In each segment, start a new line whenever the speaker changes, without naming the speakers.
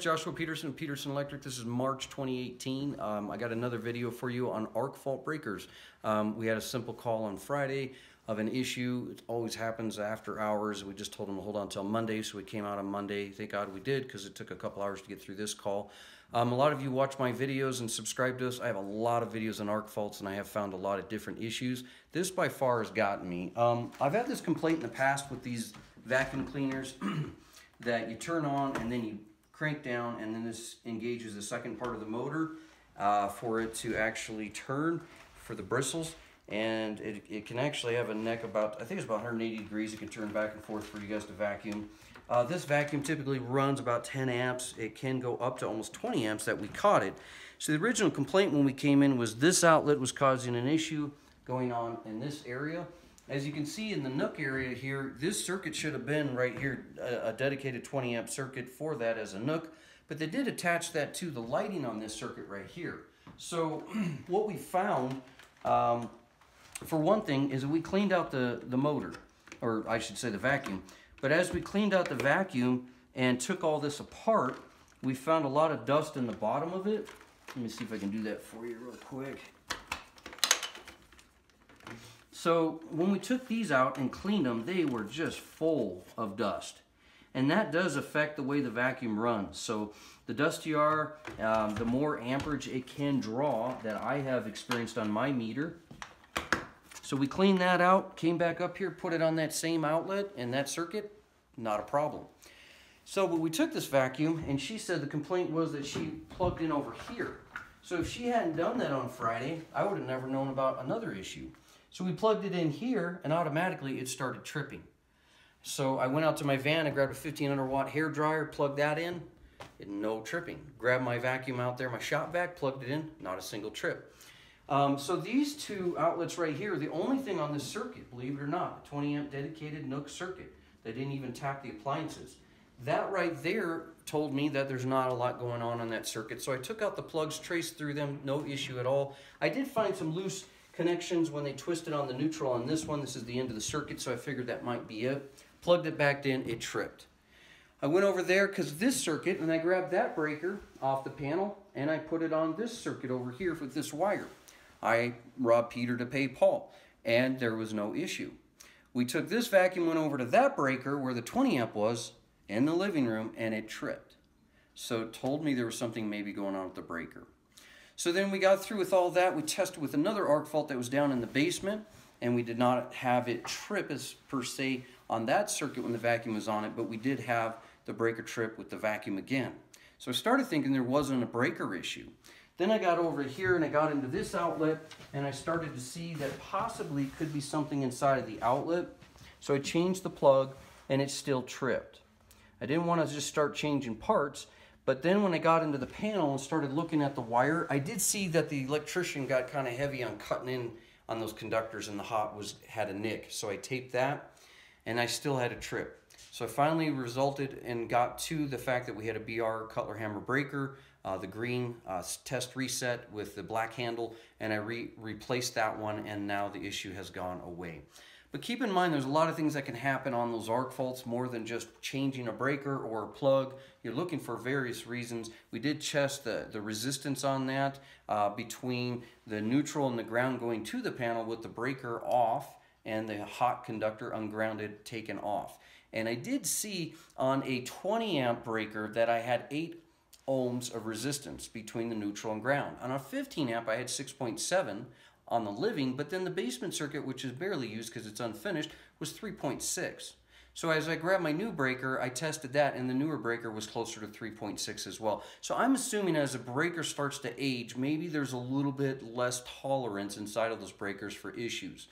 Joshua Peterson, Peterson Electric. This is March 2018. Um, I got another video for you on arc fault breakers. Um, we had a simple call on Friday of an issue. It always happens after hours. We just told them to hold on until Monday, so we came out on Monday. Thank God we did because it took a couple hours to get through this call. Um, a lot of you watch my videos and subscribe to us. I have a lot of videos on arc faults and I have found a lot of different issues. This by far has gotten me. Um, I've had this complaint in the past with these vacuum cleaners that you turn on and then you crank down and then this engages the second part of the motor uh, for it to actually turn for the bristles. And it, it can actually have a neck about I think it's about 180 degrees. It can turn back and forth for you guys to vacuum. Uh, this vacuum typically runs about 10 amps. It can go up to almost 20 amps that we caught it. So the original complaint when we came in was this outlet was causing an issue going on in this area as you can see in the nook area here, this circuit should have been right here, a, a, dedicated 20 amp circuit for that as a nook, but they did attach that to the lighting on this circuit right here. So what we found, um, for one thing, is that we cleaned out the, the motor, or I should say the vacuum, but as we cleaned out the vacuum and took all this apart, we found a lot of dust in the bottom of it. Let me see if I can do that for you real quick. So when we took these out and cleaned them, they were just full of dust. And that does affect the way the vacuum runs. So the dustier, um, the more amperage it can draw that I have experienced on my meter. So we cleaned that out, came back up here, put it on that same outlet and that circuit, not a problem. So but we took this vacuum and she said the complaint was that she plugged in over here. So if she hadn't done that on Friday, I would have never known about another issue. So we plugged it in here and automatically it started tripping. So I went out to my van and grabbed a 1500 watt hair dryer, plugged that in, no tripping. Grabbed my vacuum out there, my shop vac, plugged it in, not a single trip. Um, so these two outlets right here, the only thing on this circuit, believe it or not, 20 amp dedicated Nook circuit. They didn't even tap the appliances. That right there told me that there's not a lot going on on that circuit. So I took out the plugs, traced through them, no issue at all. I did find some loose connections when they twisted on the neutral on this one. This is the end of the circuit, so I figured that might be it. Plugged it back in, it tripped. I went over there because this circuit, and I grabbed that breaker off the panel, and I put it on this circuit over here with this wire. I robbed Peter to pay Paul, and there was no issue. We took this vacuum, went over to that breaker where the 20 amp was in the living room, and it tripped. So it told me there was something maybe going on with the breaker. So then we got through with all that. We tested with another arc fault that was down in the basement, and we did not have it trip as per se on that circuit when the vacuum was on it, but we did have the breaker trip with the vacuum again. So I started thinking there wasn't a breaker issue. Then I got over here and I got into this outlet and I started to see that possibly could be something inside of the outlet. So I changed the plug and it still tripped. I didn't want to just start changing parts but then when I got into the panel and started looking at the wire, I did see that the electrician got kind of heavy on cutting in on those conductors and the hot was had a nick. So I taped that and I still had a trip. So I finally resulted and got to the fact that we had a BR Cutler Hammer breaker, uh, the green uh, test reset with the black handle, and I re replaced that one and now the issue has gone away. But keep in mind, there's a lot of things that can happen on those arc faults more than just changing a breaker or a plug. You're looking for various reasons. We did test the, the resistance on that uh, between the neutral and the ground going to the panel with the breaker off and the hot conductor ungrounded taken off. And I did see on a 20 amp breaker that I had 8 ohms of resistance between the neutral and ground. On a 15 amp I had 6.7 on the living, but then the basement circuit, which is barely used because it's unfinished, was 3.6. So as I grabbed my new breaker, I tested that, and the newer breaker was closer to 3.6 as well. So I'm assuming as a breaker starts to age, maybe there's a little bit less tolerance inside of those breakers for issues.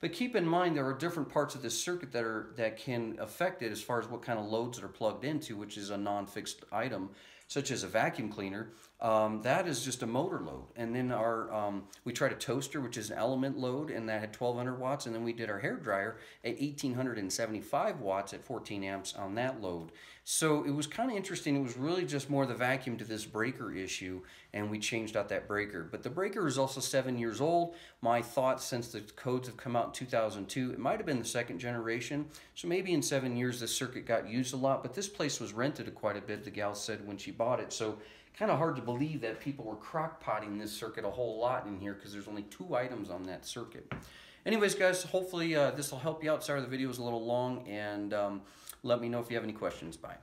But keep in mind there are different parts of this circuit that are that can affect it as far as what kind of loads that are plugged into, which is a non-fixed item, such as a vacuum cleaner. Um, that is just a motor load. And then our um, we tried a toaster, which is an element load, and that had 1200 watts. And then we did our hair dryer at 1875 watts at 14 amps on that load. So it was kind of interesting. It was really just more the vacuum to this breaker issue, and we changed out that breaker. But the breaker is also seven years old. My thought, since the codes have come out in 2002, it might have been the second generation. So maybe in seven years this circuit got used a lot. But this place was rented quite a bit. The gal said when she bought it. So kind of hard to believe that people were crock-potting this circuit a whole lot in here because there's only two items on that circuit. Anyways, guys, hopefully uh, this will help you out. Sorry the video was a little long, and um, let me know if you have any questions. Bye.